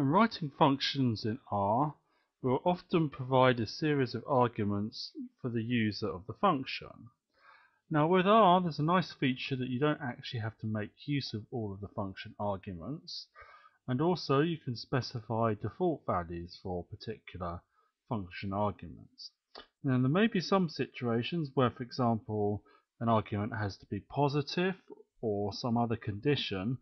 When writing functions in R, we will often provide a series of arguments for the user of the function. Now with R, there's a nice feature that you don't actually have to make use of all of the function arguments, and also you can specify default values for particular function arguments. Now there may be some situations where, for example, an argument has to be positive or some other condition,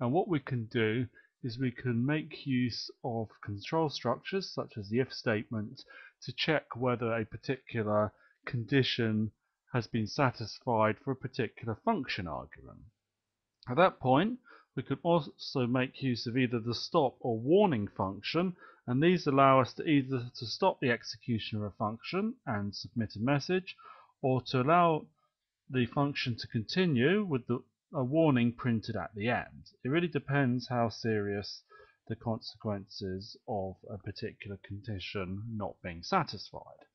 and what we can do is we can make use of control structures such as the if statement to check whether a particular condition has been satisfied for a particular function argument. At that point, we can also make use of either the stop or warning function, and these allow us to either to stop the execution of a function and submit a message, or to allow the function to continue with the a warning printed at the end. It really depends how serious the consequences of a particular condition not being satisfied.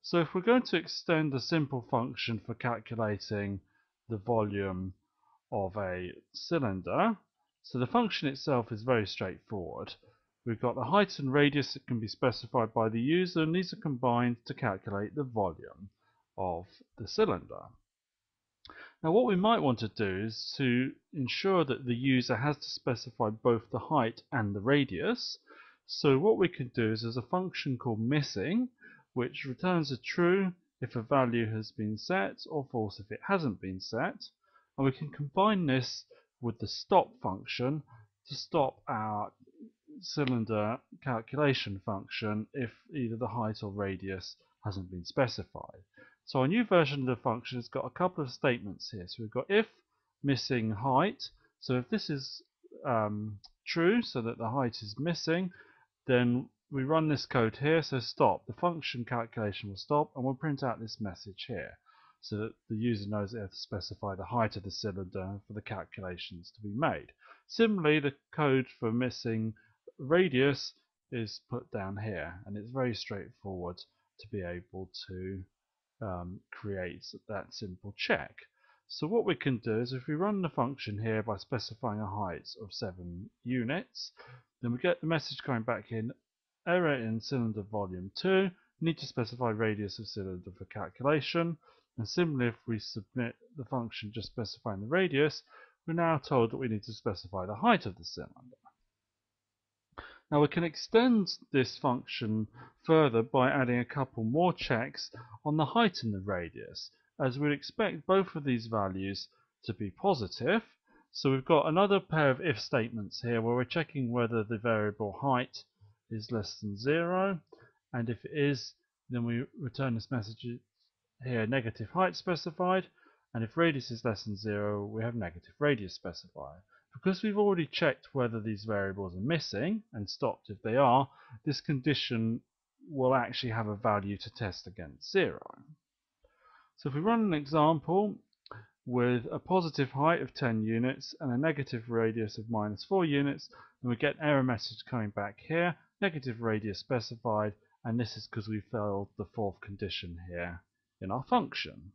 So if we're going to extend a simple function for calculating the volume of a cylinder, so the function itself is very straightforward. We've got the height and radius that can be specified by the user and these are combined to calculate the volume of the cylinder. Now what we might want to do is to ensure that the user has to specify both the height and the radius. So what we can do is there's a function called missing which returns a true if a value has been set or false if it hasn't been set. And we can combine this with the stop function to stop our cylinder calculation function if either the height or radius hasn't been specified. So our new version of the function has got a couple of statements here. So we've got if missing height. So if this is um, true, so that the height is missing, then we run this code here. So stop. The function calculation will stop, and we'll print out this message here, so that the user knows they have to specify the height of the cylinder for the calculations to be made. Similarly, the code for missing radius is put down here, and it's very straightforward to be able to um, creates that simple check. So what we can do is if we run the function here by specifying a height of 7 units, then we get the message coming back in, error in cylinder volume 2, need to specify radius of cylinder for calculation, and similarly if we submit the function just specifying the radius, we're now told that we need to specify the height of the cylinder. Now we can extend this function further by adding a couple more checks on the height and the radius, as we'd expect both of these values to be positive. So we've got another pair of if statements here where we're checking whether the variable height is less than 0, and if it is, then we return this message here, negative height specified, and if radius is less than 0, we have negative radius specified. Because we've already checked whether these variables are missing and stopped if they are, this condition will actually have a value to test against 0. So if we run an example with a positive height of 10 units and a negative radius of minus 4 units, then we get error message coming back here, negative radius specified, and this is because we failed the fourth condition here in our function.